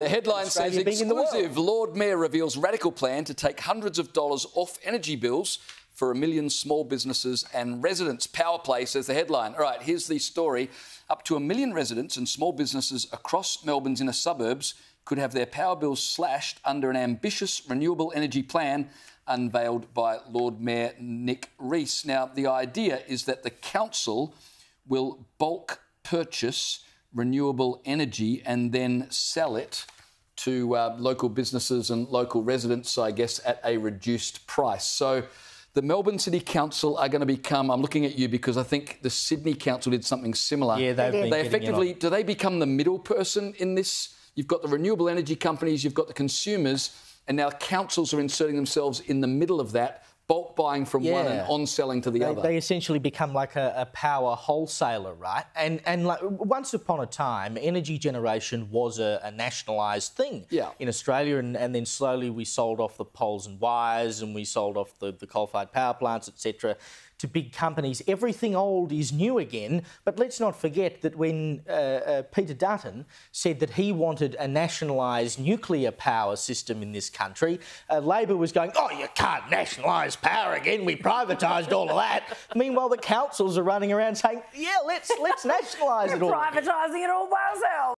The headline says exclusive Lord Mayor reveals radical plan to take hundreds of dollars off energy bills for a million small businesses and residents. Power play says the headline. All right, here's the story. Up to a million residents and small businesses across Melbourne's inner suburbs could have their power bills slashed under an ambitious renewable energy plan unveiled by Lord Mayor Nick Reece. Now, the idea is that the council will bulk purchase renewable energy and then sell it to uh, local businesses and local residents, I guess, at a reduced price. So the Melbourne City Council are going to become. I'm looking at you because I think the Sydney Council did something similar. Yeah, they've been they effectively do they become the middle person in this? You've got the renewable energy companies, you've got the consumers, and now councils are inserting themselves in the middle of that bulk buying from yeah. one and on selling to the they, other. They essentially become like a, a, power wholesaler, right? And and like once upon a time, energy generation was a, a nationalised thing yeah. in Australia, and, and then slowly we sold off the poles and wires, and we sold off the, the coal-fired power plants, etc to big companies. Everything old is new again. But let's not forget that when uh, uh, Peter Dutton said that he wanted a nationalised nuclear power system in this country, uh, Labor was going, oh, you can't nationalise power again. We privatised all of that. Meanwhile, the councils are running around saying, yeah, let's, let's nationalise it all. Privatising it all by ourselves.